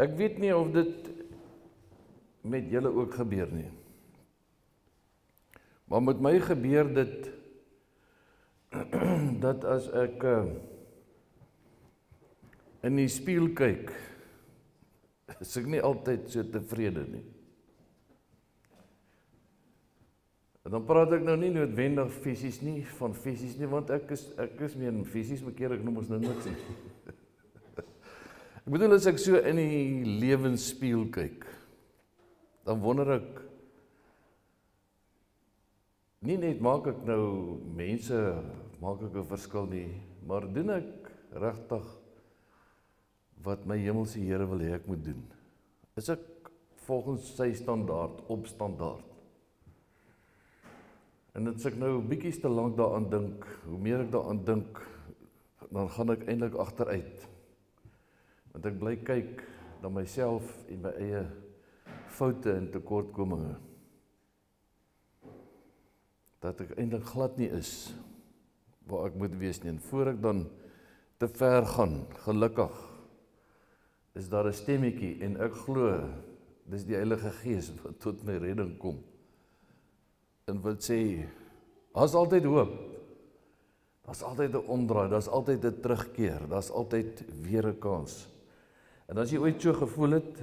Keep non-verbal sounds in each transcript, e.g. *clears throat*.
Ek weet nie of dit met julle ook gebeur nie. Maar met my gebeur dit *clears throat* dat as ek uh, in die spieël kyk, *laughs* is ek nie altyd so tevrede nie. En dan praat ek nou nie noodwendig fisies nie van fisies nie want ek is ek is meer fisies bekeer ek noem ons nou niks nie. *laughs* ek bedoel as ek so in die lewensspieël kyk, dan wonder ek nie net maak ek nou mense maak ek 'n verskil nie, maar doen ek regtig wat my hemelse Here wil hê ek moet doen? Is ek volgens sy standaard op standaard? En dit sê ek nou bietjie te lank daaraan dink, hoe meer ek daaraan dink, dan gaan ek eintlik agteruit. Want ek bly kyk na myself en my eie foute en tekortkominge. Dat ek eintlik glad nie is waar ek moet wees nie en voor ek dan te ver gaan, gelukkig is daar 'n stemmetjie en ek glo dis die Heilige Gees wat tot my redding kom. En wat sê daar's altyd hoop. Daar's altyd 'n omdraai, daar's altyd 'n terugkeer, daar's altyd weer 'n kans. En as jy ooit so gevoel het,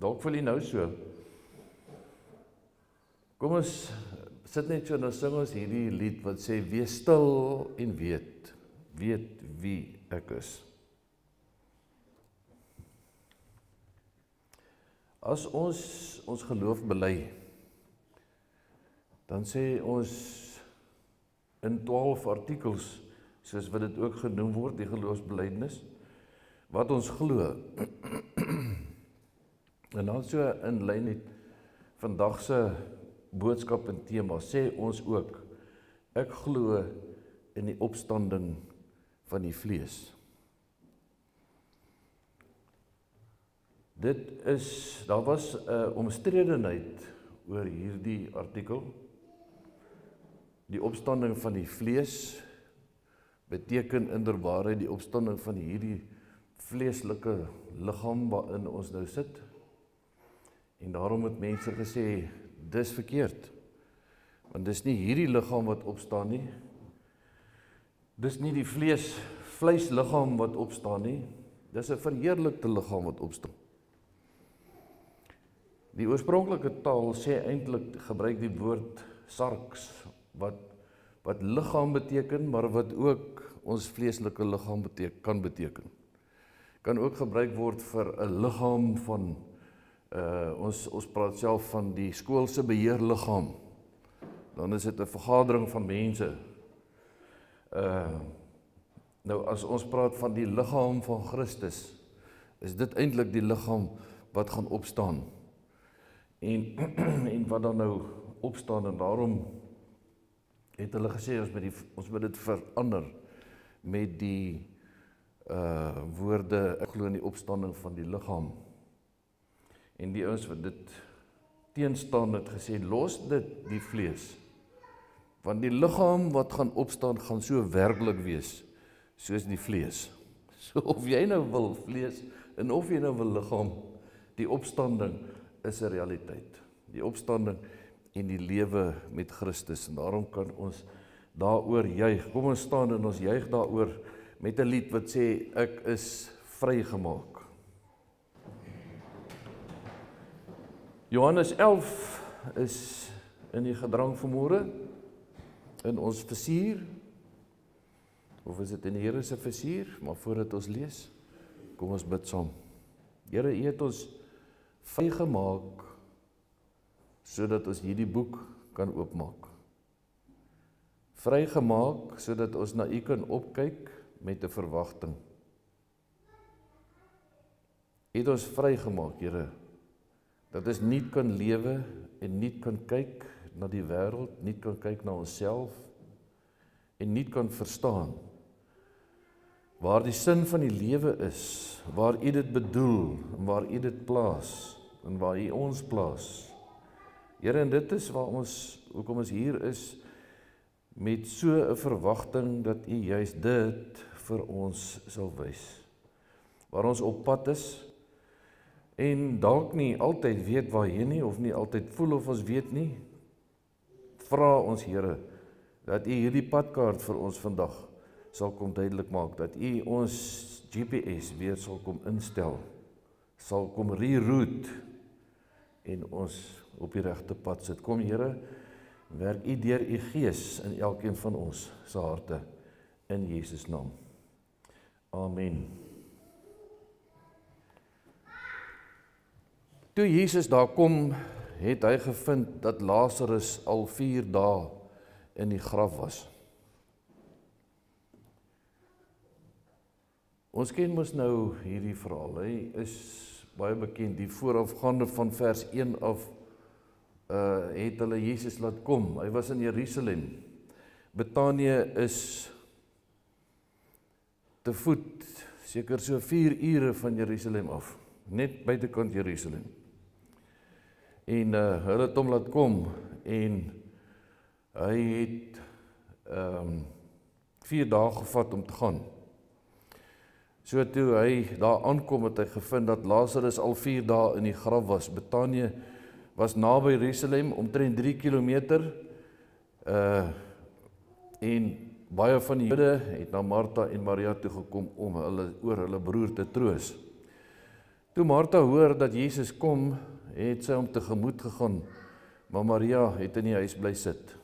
dalk voel jy nou so. Kom ons sit net so en dan sing ons hierdie lied wat sê wees stil en weet weet wie ek is. As ons ons geloof bely, dan sê ons in 12 artikels soos wat dit ook genoem word, die geloofsbelijdenis, wat ons glo. En dan so in lyn met vandag se boodskap en tema sê ons ook ek glo in die opstanding van die vlees. Dit is daar was 'n omstredenheid oor hierdie artikel. Die opstanding van die vlees beteken inderwaarheid die opstanding van hierdie vleeslike liggaam waarin ons nou sit. En daarom het mense gesê dis verkeerd. Want dis nie hierdie liggaam wat opstaan nie. Dis nie die vlees vleisliggaam wat opstaan nie. Dis 'n verheerlikte liggaam wat opstaan. Die oorspronklike taal sê eintlik gebruik die woord sarks wat wat liggaam beteken, maar wat ook ons vleeslike liggaam beteken kan beteken. Kan ook gebruik word vir 'n liggaam van uh ons ons praat self van die skool se beheerliggaam. Dan is dit 'n vergadering van mense. Uh nou as ons praat van die liggaam van Christus, is dit eintlik die liggaam wat gaan opstaan en *clears throat* en wat dan nou opstaan en daarom het hulle gesê ons moet die ons moet dit verander met die uh woorde ek glo in die opstanding van die liggaam. En die ouens wat dit teenstaan het gesê los dit die vlees. Want die liggaam wat gaan opstaan gaan so werklik wees soos die vlees. *laughs* So of jy nou wil vlees en of jy nou wil liggaam, die opstanding is 'n realiteit. Die opstanding en die lewe met Christus en daarom kan ons daaroor juig. Kom ons staan en ons juig daaroor met 'n lied wat sê ek is vrygemaak. Johannes 11 is in die gedrang van môre in ons versier of is dit in die Here se versier maar voordat ons lees kom ons bid saam Here U het ons vrygemaak sodat ons hierdie boek kan oopmaak. Vrygemaak sodat ons na U kan opkyk met 'n verwagting. U het ons vrygemaak, Here, dat ons nie kan lewe en nie kan kyk na die wêreld, nie kan kyk na onsself en nie kan verstaan waar die sin van die lewe is, waar U dit bedoel en waar U dit plaas en waar U ons plaas. Here, en dit is waar ons hoekom ons hier is met so 'n verwagting dat U juis dit vir ons sal wys. Waar ons op pad is en dalk nie altyd weet waarheen nie of nie altyd voel of ons weet nie, vra ons Here dat U hierdie padkaart vir ons vandag sal kom duidelik maak dat U ons GPS weer sal kom instel, sal kom reroute en ons op die regte pad sit. Kom Here, werk U deur U Gees in elkeen van ons se harte in Jesus naam. Amen. Toe Jesus daar kom, het hy gevind dat Lazarus al 4 dae in die graf was. Ons ken mos nou hierdie verhaal. Hy is baie bekend. Die voorafgaande van vers 1 af uh het hulle Jesus laat kom. Hy was in Jerusalem. Betanië is te voet seker so 4 ure van Jerusalem af, net buitekant Jerusalem. En uh hulle het hom laat kom en hy het ehm um, 4 dae gevat om te gaan. So toe hy daar aankom het hy gevind dat Lazarus al 4 dae in die graf was. Betanië was naby Jerusalem omtrent 3 km. Uh en baie van die Jode het na Martha en Maria toe gekom om hulle oor hulle broer te troos. Toe Martha hoor dat Jesus kom, het sy hom tegemoet gegaan, maar Maria het in die huis bly sit.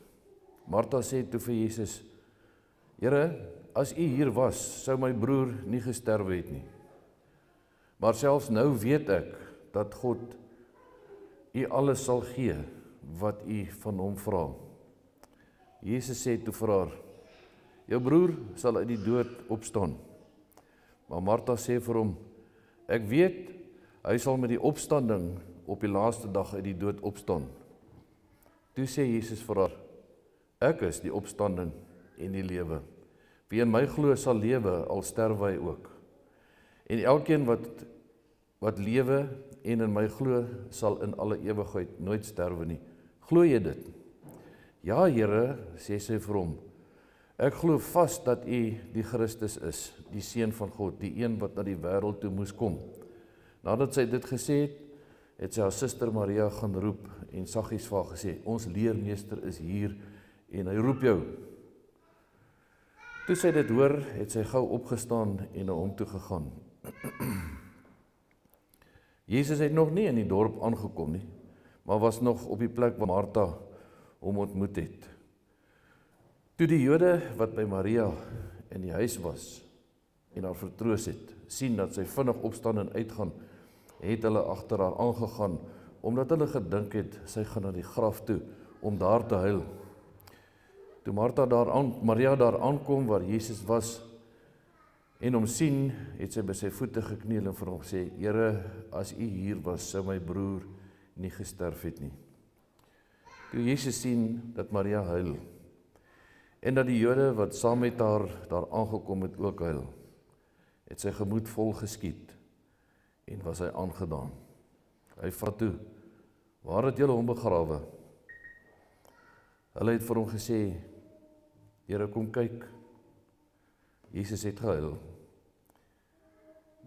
Martha sê toe vir Jesus: "Here, as U hier was, sou my broer nie gesterwe het nie. Maar selfs nou weet ek dat God U alles sal gee wat U van hom vra." Jesus sê toe vir haar: Jou broer sal uit die dood opstaan. Maar Martha sê vir hom: Ek weet hy sal met die opstanding op die laaste dag uit die dood opstaan. Toe sê Jesus vir haar: Ek is die opstanding en die lewe. Wie in my glo sal lewe al sterwe hy ook. En elkeen wat wat lewe en in my glo sal in alle ewigheid nooit sterwe nie. Glo jy dit? Ja, Here, sê sy vir hom. Ek glo vas dat U die Christus is, die seun van God, die een wat na die wêreld toe moes kom. Nadat sy dit gesê het, het sy haar suster Maria gaan roep en saggies vir haar gesê: "Ons leermeester is hier en hy roep jou." Toe sy dit hoor, het sy gou opgestaan en na hom toe gegaan. *clears throat* Jesus het nog nie in die dorp aangekom nie, maar was nog op die plek waar Martha hom ontmoet het. Toe die Jode wat by Maria in die huis was en haar vertroos het, sien dat sy vinnig opstaan en uitgaan, het hulle agter haar aangegaan omdat hulle gedink het sy gaan na die graf toe om daar te huil. Toe Martha daar aan Maria daar aankom waar Jesus was en hom sien, het sy by sy voete gekniel en vir hom sê: "Here, as U hier was, sou my broer nie gesterf het nie." Toe Jesus sien dat Maria huil, en dat die Jode wat saam met haar daar aangekom het ook huil het sy gemoed vol geskiet en was hy aangedaan. Hy vat toe. Waar het julle hom begrawe? Hulle het vir hom gesê Here kom kyk. Jesus het gehuil.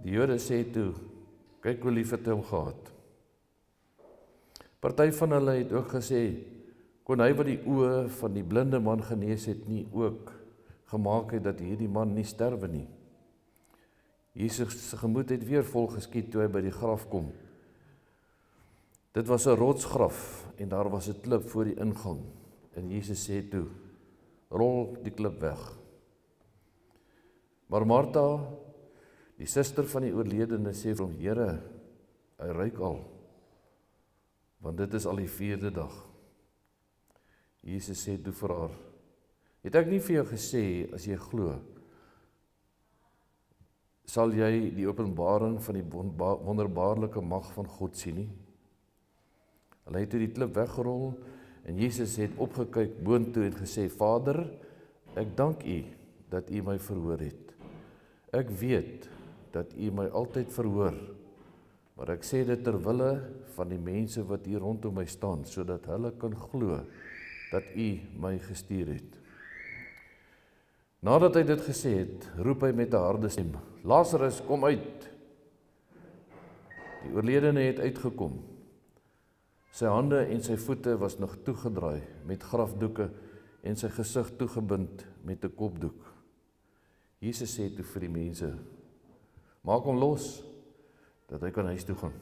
Die Jode sê toe kyk hoe lief het hy hom gehad. Party van hulle het ook gesê kon hy wat die oë van die blinde man genees het nie ook gemaak het dat hierdie man nie sterwe nie. Jesus se gemoed het weer vol geskiet toe hy by die graf kom. Dit was 'n rotsgraf en daar was 'n klip voor die ingang. En Jesus sê toe: "Rol die klip weg." Maar Martha, die suster van die oorledene, sê vir hom: "Here, hy ruik al." Want dit is al die 4de dag. Jesus sê toe vir haar: "Het ek nie vir jou gesê as jy glo, sal jy die openbaring van die wonderbaarlike mag van God sien nie?" Hulle het die klip weggerol en Jesus het opgekyk boontoe en gesê: "Vader, ek dank U dat U my verhoor het. Ek weet dat U my altyd verhoor." Maar ek sê dit ter wille van die mense wat hier rondom my staan sodat hulle kan glo dat U my gestuur het. Nadat hy dit gesê het, roep hy met 'n harde stem: "Lazarus, kom uit." Die oorledene het uitgekom. Sy hande en sy voete was nog toegedraai met grafdoeke en sy gesig toegebind met 'n kopdoek. Jesus sê toe vir die mense: "Maak hom los dat hy kan huis toe gaan."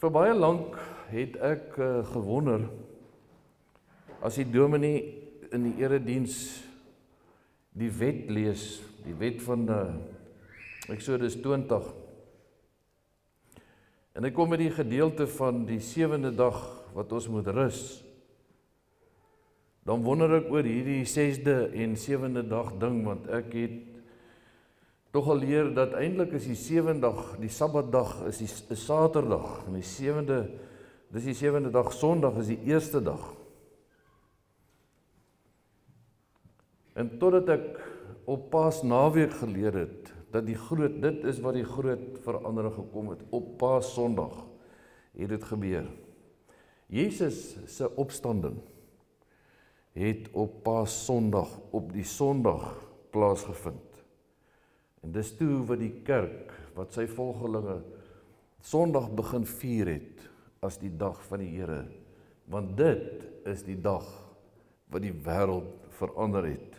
Vir baie lank het ek uh, gewonder as die dominee in die erediens die wet lees, die wet van uh, Eksodus 20 En hy kom met die gedeelte van die sewende dag wat ons moet rus. Dan wonder ek oor hierdie 6de en sewende dag ding want ek het tog al leer dat eintlik is die sewende dag, die Sabbatdag is die is Saterdag en die sewende dis die sewende dag Sondag is die eerste dag. En totdat ek op Paasnaweek geleer het dat die groot dit is wat die groot verandering gekom het op Paas Sondag het dit gebeur. Jesus se opstanding het op Paas Sondag op die Sondag plaasgevind. En dis toe wat die kerk wat sy volgelinge Sondag begin vier het as die dag van die Here want dit is die dag wat die wêreld verander het.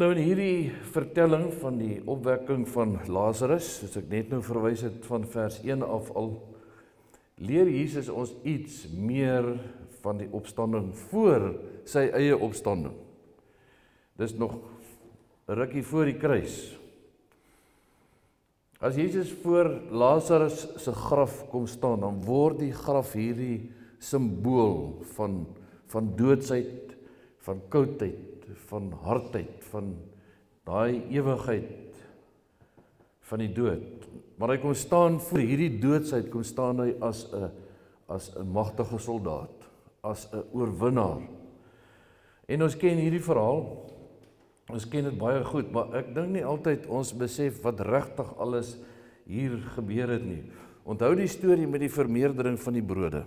Nou in hierdie vertelling van die opwekking van Lazarus, soos ek net nou verwys het van vers 1 af al leer Jesus ons iets meer van die opstanding voor sy eie opstanding. Dis nog rukkie voor die kruis. As Jesus voor Lazarus se graf kom staan, dan word die graf hierdie simbool van van doodsheid, van koudheid, van hardheid, van daai ewigheid van die dood. Maar hy kom staan voor hierdie doodsheid, kom staan hy as 'n as 'n magtige soldaat, as 'n oorwinnaar. En ons ken hierdie verhaal. Ons ken dit baie goed, maar ek dink nie altyd ons besef wat regtig alles hier gebeur het nie. Onthou die storie met die vermeerdering van die brode.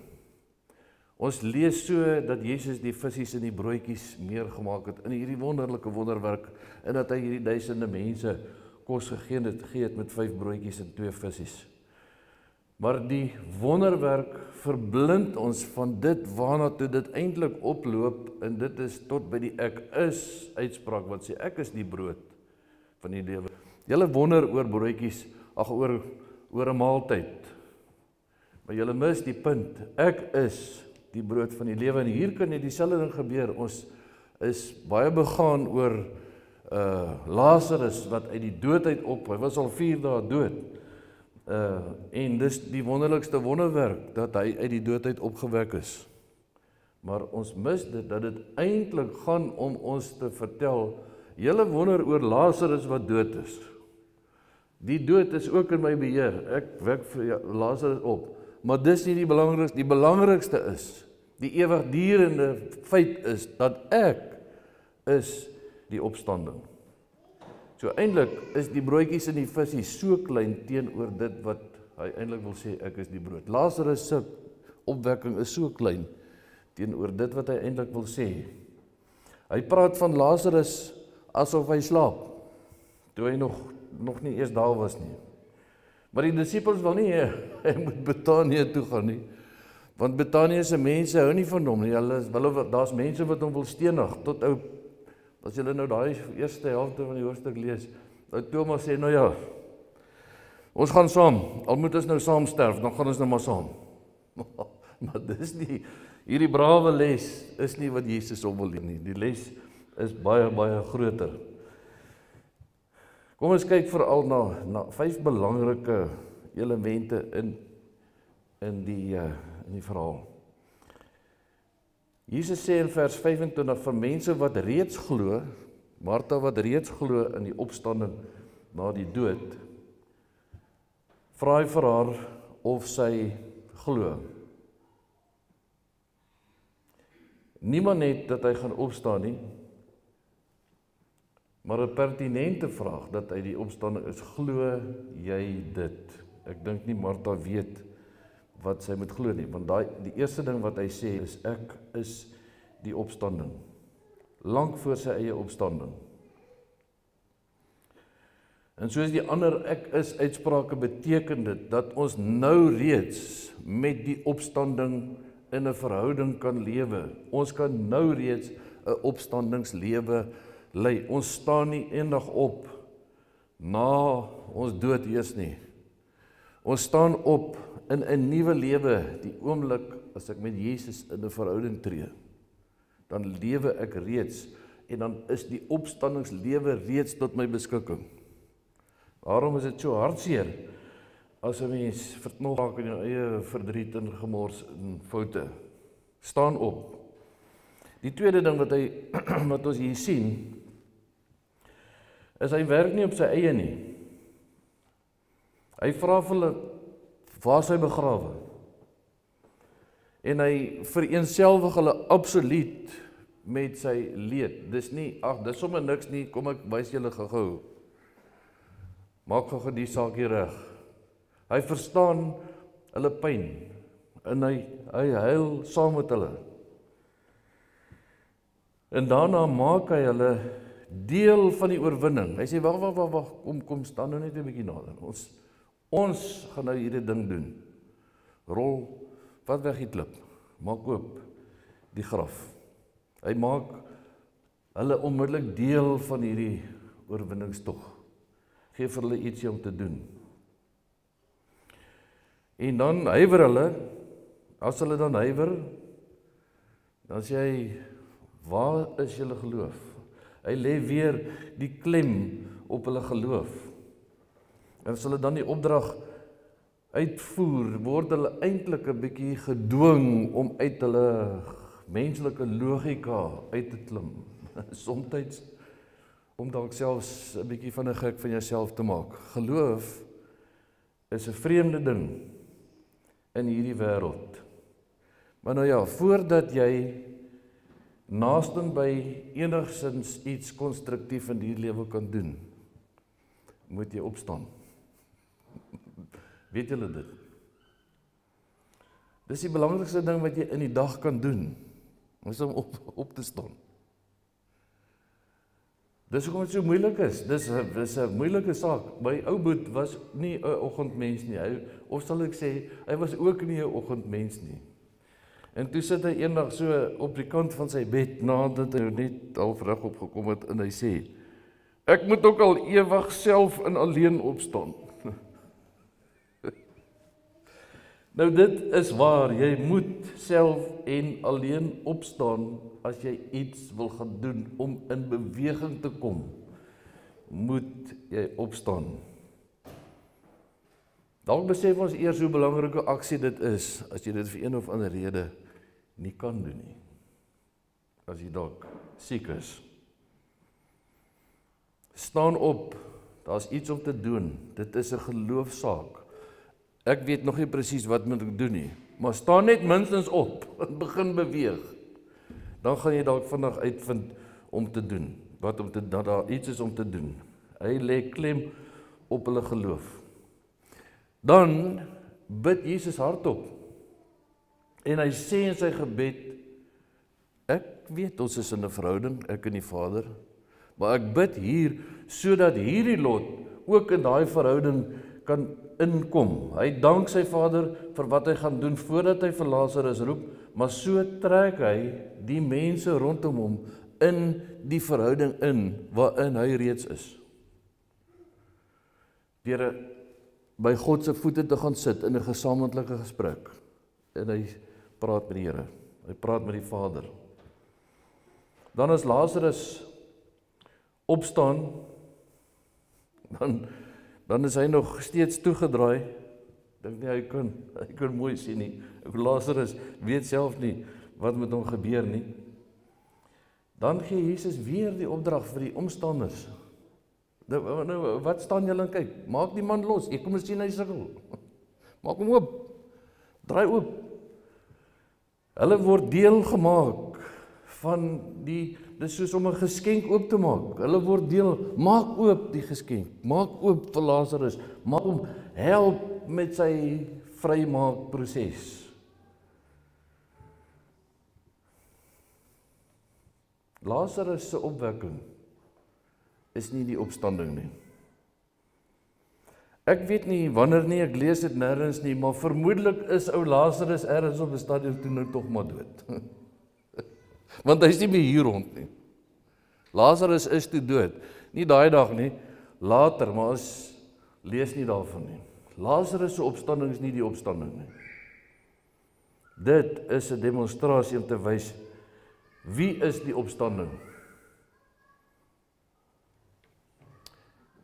Ons lees so dat Jesus die visse en die broodjies meer gemaak het in hierdie wonderlike wonderwerk en dat hy hierdie duisende mense kos gegee het, gegee het met 5 broodjies en 2 visse. Maar die wonderwerk verblind ons van dit waarna toe dit eintlik oploop en dit is tot by die ek is uitspraak wat sê ek is die brood van die lewe. Julle wonder oor broodjies, ag oor oor 'n maaltyd. Maar julle mis die punt. Ek is die brood van die lewe en hier kan net dieselfde ding gebeur. Ons is baie begaan oor uh Lazarus wat uit die dood uit op. Hy was al 4 dae dood. Uh en dis die wonderlikste wonderwerk dat hy uit die dood uit opgewek is. Maar ons mis dit dat dit eintlik gaan om ons te vertel julle wonder oor Lazarus wat dood is. Die dood is ook in my beheer. Ek wek vir Lazarus op. Maar dis nie die belangrikste, die belangrikste is die ewigdurende feit is dat ek is die opstanding. So eintlik is die broodjies en die visse so klein teenoor dit wat hy eintlik wil sê ek is die brood. Lazarus se opwekking is so klein teenoor dit wat hy eintlik wil sê. Hy praat van Lazarus asof hy slaap. Toe hy nog nog nie eers daar was nie. Maar die disippels wil nie hy moet Betanië toe gaan nie. Want Betanië se mense hou nie van hom nie. Hulle is hulle daar's mense wat hom wil stenig tot ou as jy nou daai eerste helfte van die hoofstuk lees. Ou Thomas sê nou ja. Ons gaan saam. Al moet ons nou saam sterf, dan gaan ons nou maar saam. *laughs* maar dis nie hierdie brawe les is nie wat Jesus hom wil leer nie. Die les is baie baie groter. Kom ons kyk veral na na vyf belangrike elemente in in die uh, in die verhaal. Jesus sê in vers 25 vir mense wat reeds glo, Martha wat reeds glo in die opstanding na die dood, vra hy vir haar of sy glo. Niemand net dat hy gaan opstaan nie, maar 'n pertinente vraag dat hy die opstanding is, glo jy dit? Ek dink nie Martha weet wat sy moet glo nie want daai die eerste ding wat hy sê is ek is die opstanding lank voor sy eie opstanding En soos die ander ek is uitsprake beteken dit dat ons nou reeds met die opstanding in 'n verhouding kan lewe. Ons kan nou reeds 'n opstandingslewe lei. Ons staan nie eendag op na ons dood eers nie. Ons staan op in 'n nuwe lewe die oomblik as ek met Jesus in 'n verhouding tree. Dan lewe ek reeds en dan is die opstandingslewe reeds tot my beskikking. Waarom is dit so hartseer as 'n mens verknop raak in jou eie verdriet en gemors en foute? Staan op. Die tweede ding wat hy *clears throat* wat ons hier sien is hy werk nie op sy eie nie. Hy vra vir hulle waar sy begrawe. En hy vereenselwig hulle absoluut met sy leed. Dis nie ag, dis sommer niks nie, kom ek wys julle gou-gou. Maak gou die saakie reg. Hy verstaan hulle pyn en hy hy huil saam met hulle. En daarna maak hy hulle deel van die oorwinning. Hy sê wag wag wag wag kom kom staan nou net 'n bietjie nader. Ons ons gaan nou hierdie ding doen. Rol wat weg die klip. Maak oop die graf. Hy maak hulle onmiddellik deel van hierdie oorwinningstog gee vir hulle ietsie om te doen. En dan huiwer hulle. As hulle dan huiwer, dan sê hy, "Waar is julle geloof?" Hy lê weer die klem op hulle geloof. En as hulle dan die opdrag uitvoer, word hulle eintlik 'n bietjie gedwing om uit hulle menslike logika uit te klim. *laughs* Somstyds om dalk selfs 'n bietjie van 'n gek van jouself te maak. Geloof is 'n vreemde ding in hierdie wêreld. Maar nou ja, voordat jy naasten by enigsins iets konstruktief in hierdie lewe kan doen, moet jy opstaan. Weet julle dit? Dis die belangrikste ding wat jy in die dag kan doen. Is om op op te staan. Dis hoekom dit so moeilik is. Dis dis 'n moeilike saak. My ou boet was nie 'n oggendmens nie. Hy of sal ek sê, hy was ook nie 'n oggendmens nie. En toe sit hy eendag so op die kant van sy bed nadat hy net al vrug opgekom het en hy sê: "Ek moet ook al ewig self in alleen opstaan." *laughs* Nou dit is waar jy moet self en alleen opstaan as jy iets wil gaan doen om in beweging te kom. Moet jy opstaan. Dalk besef ons eers hoe belangrike aksie dit is as jy dit vir een of ander rede nie kan doen nie. As jy dalk siek is. Staan op. Daar's iets om te doen. Dit is 'n geloofsaak. Ek weet nog nie presies wat moet ek doen nie, maar staan net minstens op en *laughs* begin beweeg. Dan gaan jy dalk vinnig uitvind om te doen wat om te dat daar iets is om te doen. Hy lê klem op hulle geloof. Dan bid Jesus hardop. En hy sê in sy gebed ek weet ons is in 'n verhouding ek en die Vader, maar ek bid hier sodat hierdie lot ook in daai verhouding kan inkom. Hy dank sy Vader vir wat hy gaan doen voordat hy vir Lazarus roep, maar so trek hy die mense rondom hom in die verhouding in waarin hy reeds is. Deur by God se voete te gaan sit in 'n gesamentlike gesprek en hy praat met die Here. Hy praat met die Vader. Dan as Lazarus opstaan dan dan is hy nog steeds toegedraai. Dink nie hy kan hy kan mooi sien nie. Lazarus weet self nie wat met hom gebeur nie. Dan gee Jesus weer die opdrag vir die omstanders. Nou, nou wat staan julle en kyk? Maak die man los. Ek kom sien hy sukkel. Maak hom oop. Draai oop. Hulle word deel gemaak van die dis soos om 'n geskenk oop te maak. Hulle word deel, maak oop die geskenk. Maak oop vir Lazarus. Maak hom help met sy vrymaak proses. Lazarus se opwekking is nie die opstanding nie. Ek weet nie wanneer nie, ek lees dit nêrens nie, maar vermoedelik is ou Lazarus ergens op 'n stadium toe nou tog maar dood. *laughs* Want hy's nie meer hier rond nie. Lazarus is toe dood. Nie daai dag nie, later, maar ons lees nie daarvan nie. Lazarus se opstanding is nie die opstanding nie. Dit is 'n demonstrasie om te wys wie is die opstanding.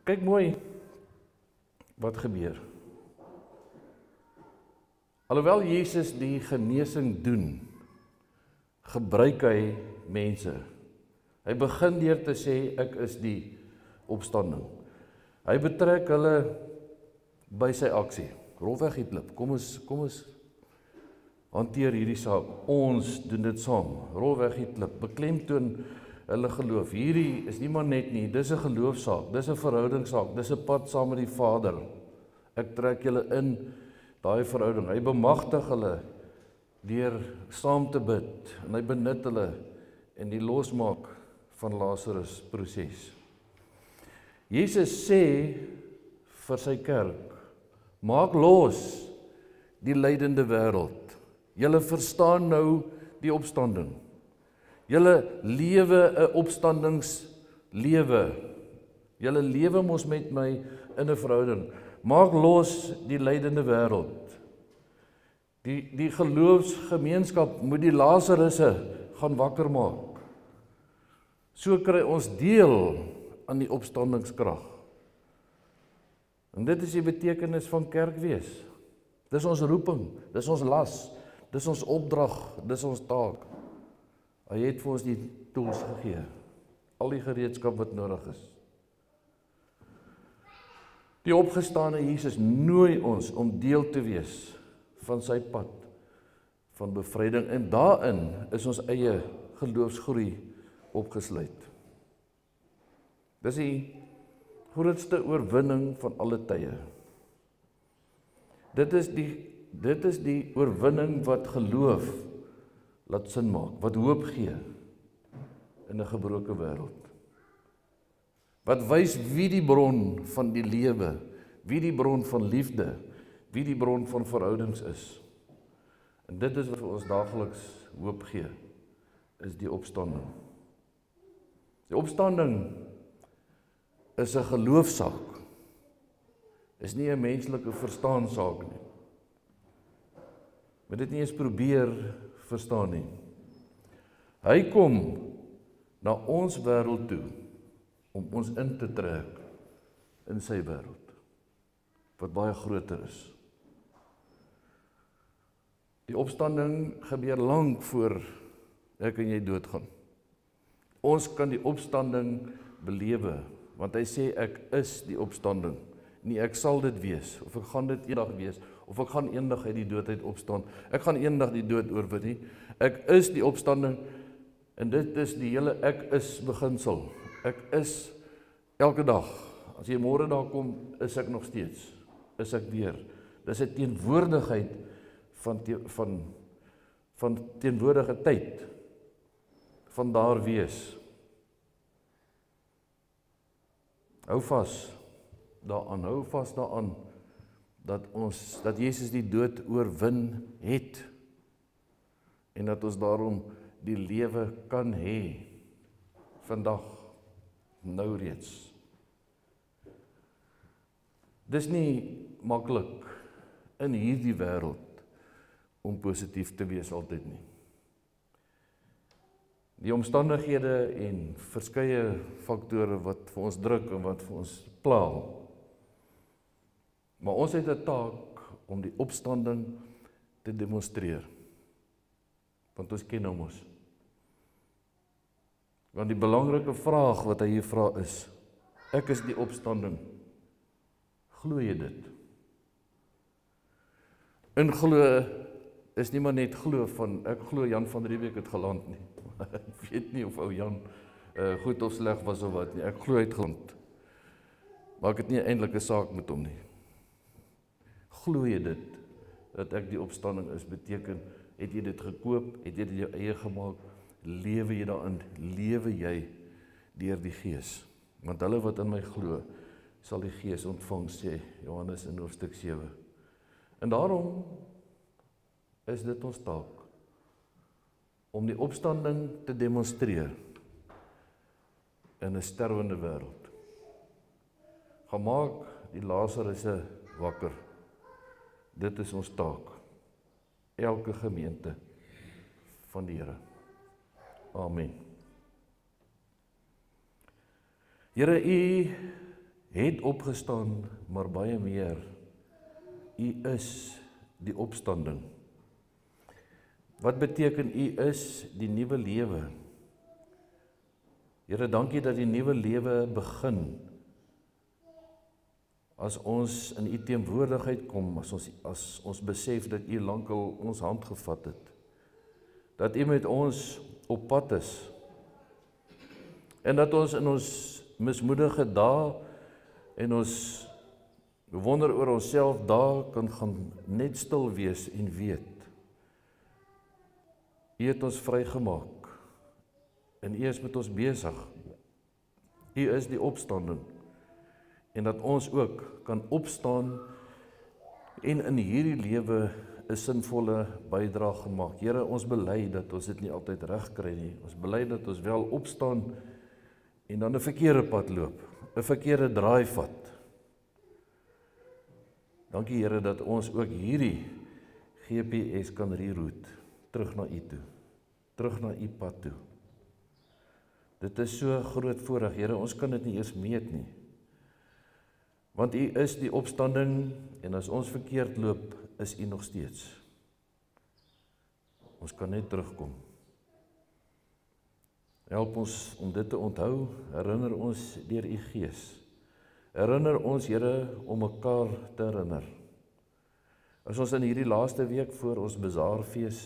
Kyk mooi wat gebeur. Alhoewel Jesus die genesing doen, gebruik hy mense. Hy begin deur te sê ek is die opstanding. Hy betrek hulle by sy aksie. Rolweg die klip. Kom ons kom ons hanteer hierdie saak. Ons doen dit saam. Rolweg die klip. Beklemtoon hulle geloof. Hierdie is nie maar net nie, dis 'n geloofsaak, dis 'n verhoudingssaak, dis 'n pad saam met die Vader. Ek trek julle in daai verhouding. Hy bemagtig hulle deur saam te bid en hy benut hulle in die losmaak van Lazarus proses. Jesus sê vir sy kerk: Maak los die lydende wêreld. Julle verstaan nou die opstanding. Julle lewe 'n opstandingslewe. Julle lewe mos met my in 'n verhouding. Maak los die lydende wêreld. Die die geloofsgemeenskap moet die Lasarusse gaan wakker maak. So kry ons deel aan die opstandingskrag. En dit is die betekenis van kerk wees. Dis ons roeping, dis ons las, dis ons opdrag, dis ons taak. Hy het vir ons die tools gegee. Al die gereedskap wat nodig is. Die opgestane Jesus nooi ons om deel te wees van sy pad van bevryding en daarin is ons eie geloofsgroei opgesluit. Dis die grootste oorwinning van alle tye. Dit is die dit is die oorwinning wat geloof laat sin maak, wat hoop gee in 'n gebroke wêreld. Wat wys wie die bron van die lewe, wie die bron van liefde, wie die bron van verhoudings is. En dit is wat vir ons daagliks hoop gee, is die opstanding. Die opstanding is 'n geloofsaak. Is nie 'n menslike verstaanssaak nie. Moet dit nie eens probeer verstaan nie. Hy kom na ons wêreld toe om ons in te trek in sy wêreld wat baie groter is. Die opstanding gebeur lank voor ek en jy doodgaan. Ons kan die opstanding belewe want hy sê ek is die opstanding. Nie ek sal dit wees of ek gaan dit eendag wees of ek gaan eendag uit die dood uit opstaan. Ek gaan eendag die dood oorwin nie. Ek is die opstanding en dit is die hele ek is beginsel. Ek is elke dag. As jy môre daar kom, is ek nog steeds. Is ek weer. Dis 'n teenwoordigheid van te, van van teenwoordige tyd van daar wees. Hou vas daaraan, hou vas daaraan dat ons dat Jesus die dood oorwin het en dat ons daarom die lewe kan hê vandag nou reeds. Dis nie maklik in hierdie wêreld om positief te wees altyd nie. Die omstandighede en verskeie faktore wat vir ons druk en wat vir ons pla Maar ons het 'n taak om die opstanding te demonstreer. Want ons ken hom mos. Want die belangrike vraag wat hy hier vra is: Ek is die opstanding. Glo jy dit? In glo is nie maar net glo van ek glo Jan van Riebeeck het geland nie. *laughs* ek weet nie of ou Jan uh, goed of sleg was of wat nie. Ek glo hy het geland. Maar ek het nie eintlik 'n saak met hom nie glo jy dit dat ek die opstanding is beteken het jy dit gekoop het jy dit jou eie gemaak lewe jy daarin lewe jy deur die gees want hulle wat in my glo sal die Gees ontvang sê Johannes in hoofstuk 7. En daarom is dit ons taak om die opstanding te demonstreer in 'n sterwende wêreld. Gemaak die Lasarusse wakker. Dit is ons taak. Elke gemeente van die Here. Amen. Here U het opgestaan, maar baie meer. U is die opstanding. Wat beteken u is die nuwe lewe? Here, dankie dat die nuwe lewe begin as ons in u teenwoordigheid kom, as ons as ons besef dat u lankal ons hand gevat het. Dat u met ons op pad is. En dat ons in ons mismoedige dae en ons wonder oor onsself daar kan gaan net stil wees en weet U het ons vrygemaak en U is met ons besig. U is die opstanding en dat ons ook kan opstaan en in hierdie lewe 'n sinvolle bydrae gemaak. Here, ons bely dat ons dit nie altyd reg kry nie. Ons bely dat ons wel opstaan en dan 'n verkeerde pad loop, 'n verkeerde draai vat. Dankie Here dat ons ook hierdie GPS kan reroute terug na U toe. Terug na U pad toe. Dit is so groot voorreg, Here, ons kan dit nie eers meet nie. Want U is die opstanding en as ons verkeerd loop, is U nog steeds. Ons kan net terugkom. Help ons om dit te onthou. Herinner ons deur u Gees. Herinner ons Here om mekaar te herinner. As ons in hierdie laaste week voor ons bazaarfees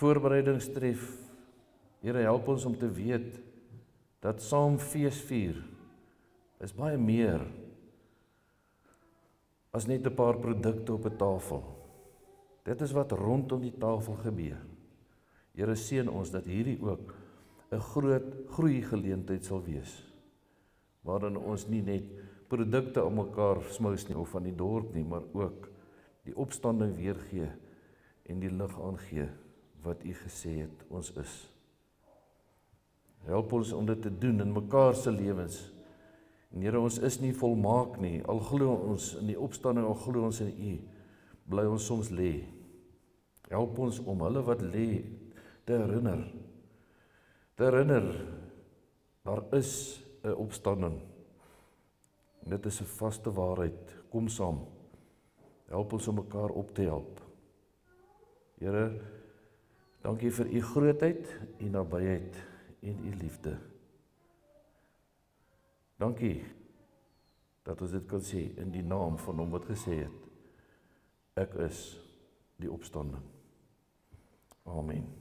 voorbereidings tref, Here help ons om te weet dat saam feesvier is baie meer as net 'n paar produkte op 'n tafel. Dit is wat rondom die tafel gebeur. Here seën ons dat hierdie ook 'n groot groei geleentheid sal wees waarin ons nie net produkte aan mekaar smous nie of van die dorp nie, maar ook die opstanding weergee en die lig aangee wat u gesê het ons is. Help ons om dit te doen in mekaar se lewens. En Here, ons is nie volmaak nie. Al glo ons in die opstanding, al glo ons in u, bly ons soms lê. Help ons om hulle wat lê te herinner te herinner daar is 'n opstanding. Dit is 'n vaste waarheid. Kom saam. Help ons om mekaar op te help. Here, dankie vir u grootheid, u nabyheid en u liefde. Dankie dat ons dit kan sê in die naam van hom wat gesê het ek is die opstanding. Amen.